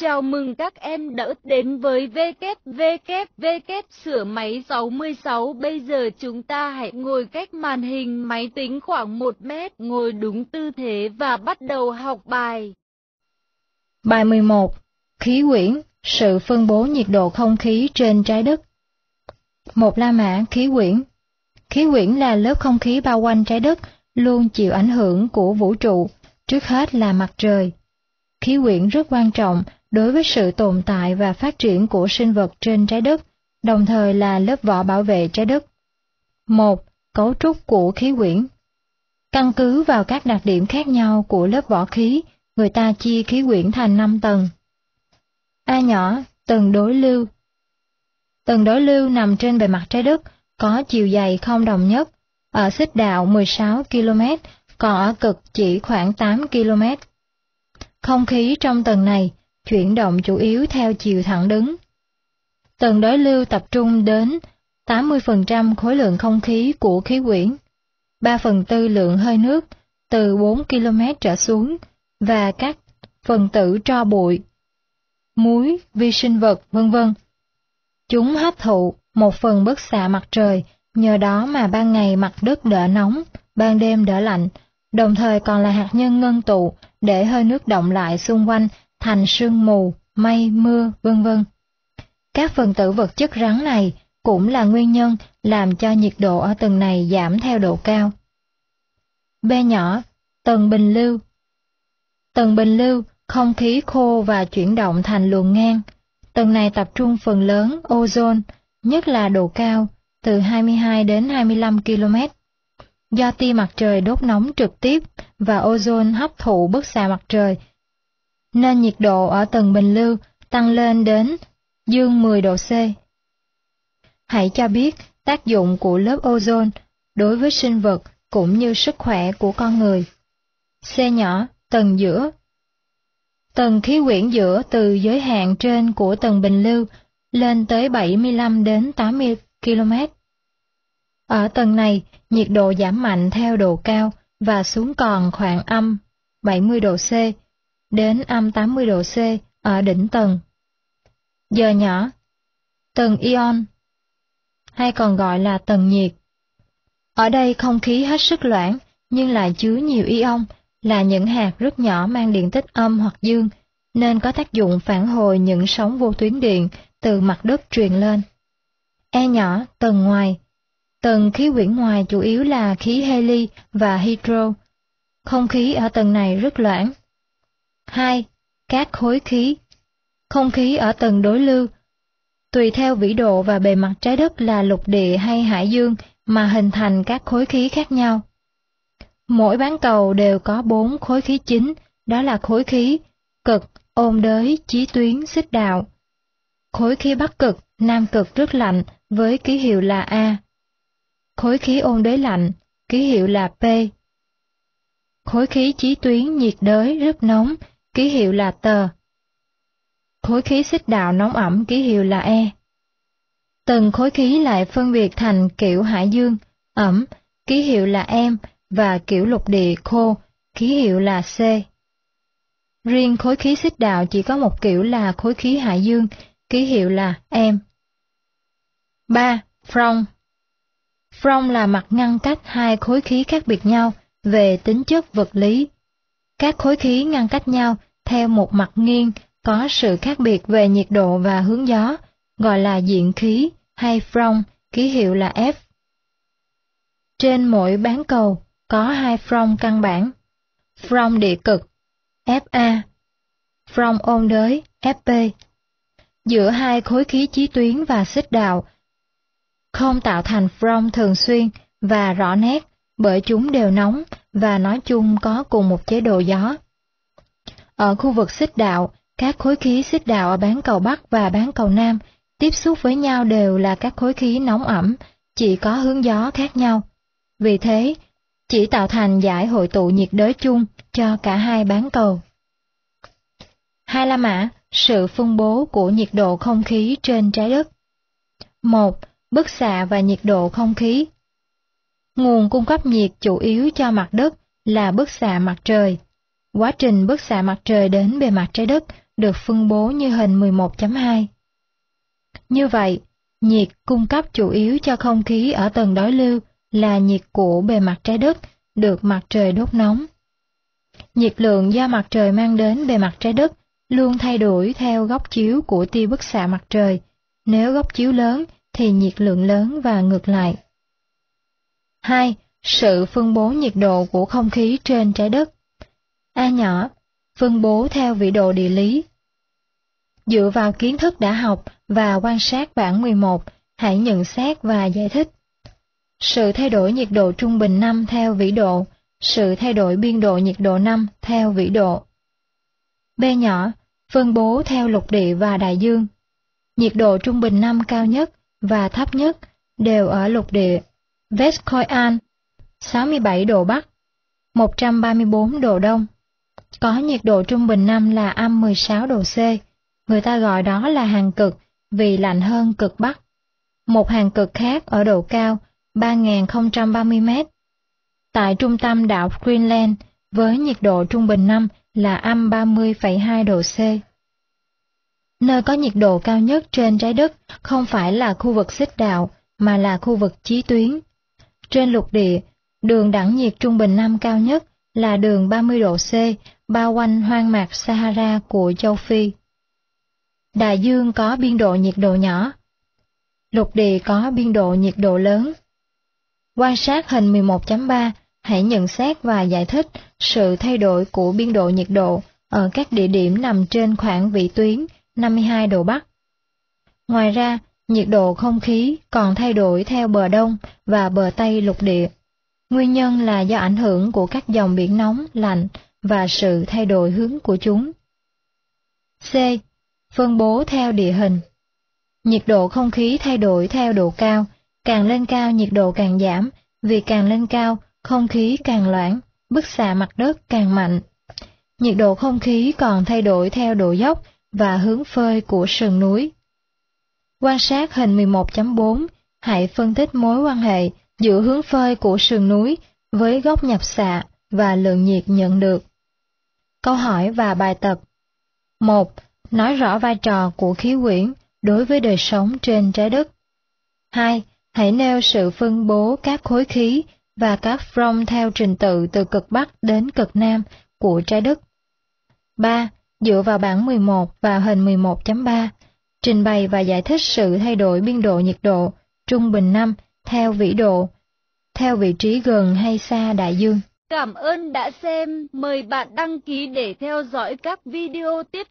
Chào mừng các em đã đến với WWW sửa máy 66. Bây giờ chúng ta hãy ngồi cách màn hình máy tính khoảng 1 mét, ngồi đúng tư thế và bắt đầu học bài. Bài 11. Khí quyển, sự phân bố nhiệt độ không khí trên trái đất. Một La Mã khí quyển Khí quyển là lớp không khí bao quanh trái đất, luôn chịu ảnh hưởng của vũ trụ, trước hết là mặt trời. Khí quyển rất quan trọng đối với sự tồn tại và phát triển của sinh vật trên trái đất, đồng thời là lớp vỏ bảo vệ trái đất. 1. Cấu trúc của khí quyển Căn cứ vào các đặc điểm khác nhau của lớp vỏ khí, người ta chia khí quyển thành 5 tầng. A nhỏ, tầng đối lưu. Tầng đối lưu nằm trên bề mặt trái đất, có chiều dày không đồng nhất, ở xích đạo 16 km, còn ở cực chỉ khoảng 8 km. Không khí trong tầng này chuyển động chủ yếu theo chiều thẳng đứng. Tầng đối lưu tập trung đến 80% khối lượng không khí của khí quyển, 3 phần tư lượng hơi nước từ 4 km trở xuống và các phần tử tro bụi, muối, vi sinh vật, vân vân. Chúng hấp thụ một phần bức xạ mặt trời, nhờ đó mà ban ngày mặt đất đỡ nóng, ban đêm đỡ lạnh, đồng thời còn là hạt nhân ngân tụ để hơi nước động lại xung quanh thành sương mù, mây, mưa, vân vân. Các phần tử vật chất rắn này cũng là nguyên nhân làm cho nhiệt độ ở tầng này giảm theo độ cao. B nhỏ, tầng bình lưu. Tầng bình lưu, không khí khô và chuyển động thành luồng ngang. Tầng này tập trung phần lớn ozone, nhất là độ cao, từ 22 đến 25 km. Do tia mặt trời đốt nóng trực tiếp và ozone hấp thụ bức xạ mặt trời nên nhiệt độ ở tầng bình lưu tăng lên đến dương 10 độ C. Hãy cho biết tác dụng của lớp ozone đối với sinh vật cũng như sức khỏe của con người. C nhỏ, tầng giữa. Tầng khí quyển giữa từ giới hạn trên của tầng bình lưu lên tới 75 đến 80 km. Ở tầng này, nhiệt độ giảm mạnh theo độ cao và xuống còn khoảng âm 70 độ C đến âm 80 độ C ở đỉnh tầng. Giờ nhỏ, tầng ion, hay còn gọi là tầng nhiệt. Ở đây không khí hết sức loãng, nhưng lại chứa nhiều ion, là những hạt rất nhỏ mang điện tích âm hoặc dương, nên có tác dụng phản hồi những sóng vô tuyến điện từ mặt đất truyền lên. E nhỏ, tầng ngoài. Tầng khí quyển ngoài chủ yếu là khí heli và hydro. Không khí ở tầng này rất loãng, 2. Các khối khí Không khí ở tầng đối lưu Tùy theo vĩ độ và bề mặt trái đất là lục địa hay hải dương mà hình thành các khối khí khác nhau. Mỗi bán cầu đều có bốn khối khí chính, đó là khối khí cực, ôn đới, chí tuyến, xích đạo. Khối khí bắc cực, nam cực rất lạnh với ký hiệu là A. Khối khí ôn đới lạnh, ký hiệu là P. Khối khí chí tuyến nhiệt đới rất nóng, ký hiệu là tờ. Khối khí xích đạo nóng ẩm ký hiệu là E. Từng khối khí lại phân biệt thành kiểu hải dương, ẩm, ký hiệu là M và kiểu lục địa khô, ký hiệu là C. Riêng khối khí xích đạo chỉ có một kiểu là khối khí hải dương, ký hiệu là M. 3. Phong. Phong là mặt ngăn cách hai khối khí khác biệt nhau về tính chất vật lý. Các khối khí ngăn cách nhau theo một mặt nghiêng có sự khác biệt về nhiệt độ và hướng gió, gọi là diện khí hay front, ký hiệu là F. Trên mỗi bán cầu có hai front căn bản, front địa cực, FA, front ôn đới, FP. Giữa hai khối khí chí tuyến và xích đạo, không tạo thành front thường xuyên và rõ nét bởi chúng đều nóng và nói chung có cùng một chế độ gió. Ở khu vực xích đạo, các khối khí xích đạo ở bán cầu Bắc và bán cầu Nam tiếp xúc với nhau đều là các khối khí nóng ẩm, chỉ có hướng gió khác nhau. Vì thế, chỉ tạo thành giải hội tụ nhiệt đới chung cho cả hai bán cầu. Hai La Mã, sự phân bố của nhiệt độ không khí trên trái đất. 1. Bức xạ và nhiệt độ không khí. Nguồn cung cấp nhiệt chủ yếu cho mặt đất là bức xạ mặt trời. Quá trình bức xạ mặt trời đến bề mặt trái đất được phân bố như hình 11.2. Như vậy, nhiệt cung cấp chủ yếu cho không khí ở tầng đối lưu là nhiệt của bề mặt trái đất được mặt trời đốt nóng. Nhiệt lượng do mặt trời mang đến bề mặt trái đất luôn thay đổi theo góc chiếu của tia bức xạ mặt trời. Nếu góc chiếu lớn thì nhiệt lượng lớn và ngược lại. 2. Sự phân bố nhiệt độ của không khí trên trái đất. A nhỏ, phân bố theo vĩ độ địa lý. Dựa vào kiến thức đã học và quan sát bản 11, hãy nhận xét và giải thích. Sự thay đổi nhiệt độ trung bình năm theo vĩ độ, sự thay đổi biên độ nhiệt độ năm theo vĩ độ. B nhỏ, phân bố theo lục địa và đại dương. Nhiệt độ trung bình năm cao nhất và thấp nhất đều ở lục địa. Vestcoian, 67 độ Bắc, 134 độ Đông. Có nhiệt độ trung bình năm là âm 16 độ C, người ta gọi đó là hàng cực vì lạnh hơn cực Bắc. Một hàng cực khác ở độ cao 3.030 mét. Tại trung tâm đảo Greenland với nhiệt độ trung bình năm là âm 30,2 độ C. Nơi có nhiệt độ cao nhất trên trái đất không phải là khu vực xích đạo mà là khu vực chí tuyến. Trên lục địa, đường đẳng nhiệt trung bình năm cao nhất là đường 30 độ C bao quanh hoang mạc Sahara của châu Phi. Đại dương có biên độ nhiệt độ nhỏ. Lục địa có biên độ nhiệt độ lớn. Quan sát hình 11.3, hãy nhận xét và giải thích sự thay đổi của biên độ nhiệt độ ở các địa điểm nằm trên khoảng vị tuyến 52 độ Bắc. Ngoài ra, nhiệt độ không khí còn thay đổi theo bờ đông và bờ tây lục địa. Nguyên nhân là do ảnh hưởng của các dòng biển nóng, lạnh và sự thay đổi hướng của chúng. C. Phân bố theo địa hình Nhiệt độ không khí thay đổi theo độ cao, càng lên cao nhiệt độ càng giảm, vì càng lên cao, không khí càng loãng, bức xạ mặt đất càng mạnh. Nhiệt độ không khí còn thay đổi theo độ dốc và hướng phơi của sườn núi. Quan sát hình 11.4, hãy phân tích mối quan hệ giữa hướng phơi của sườn núi với góc nhập xạ và lượng nhiệt nhận được. Câu hỏi và bài tập 1. Nói rõ vai trò của khí quyển đối với đời sống trên trái đất. 2. Hãy nêu sự phân bố các khối khí và các from theo trình tự từ cực Bắc đến cực Nam của trái đất. 3. Dựa vào bảng 11 và hình 11.3, trình bày và giải thích sự thay đổi biên độ nhiệt độ trung bình năm theo vĩ độ, theo vị trí gần hay xa đại dương. Cảm ơn đã xem, mời bạn đăng ký để theo dõi các video tiếp theo.